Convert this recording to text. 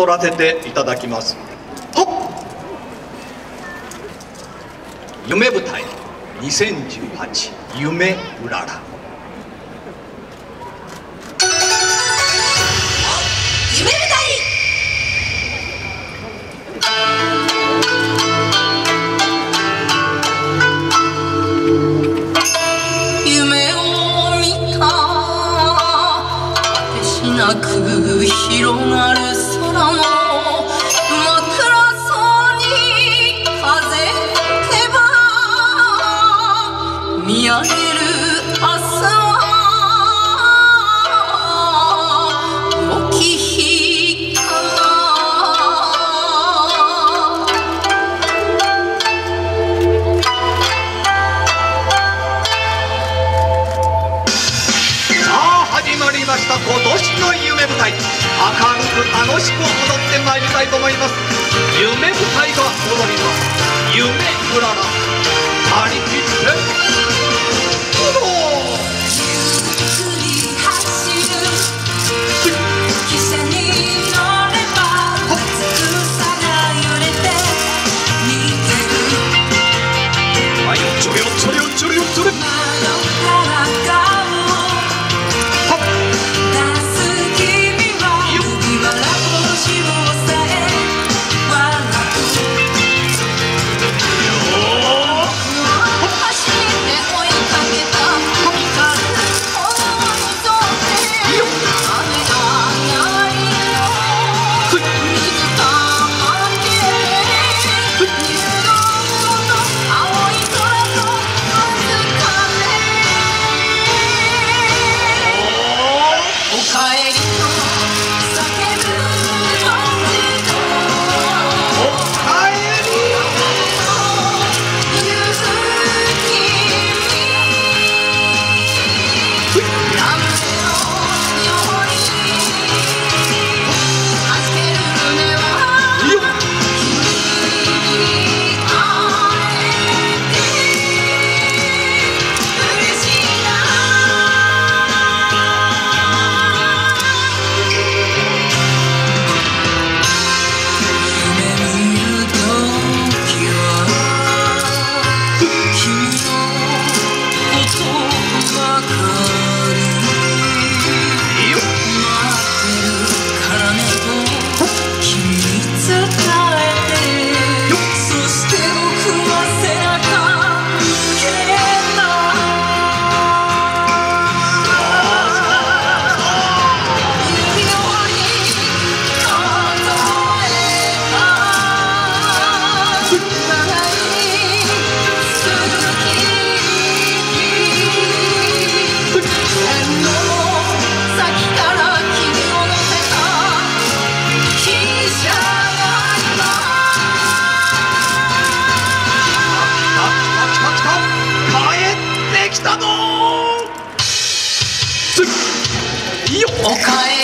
取らせていただきます。夢舞台2018夢うらら。広がる見上げ夢舞台。明るく楽しく踊ってまいりたいと思います。夢舞台が踊ります。夢うららりって。よおかえり。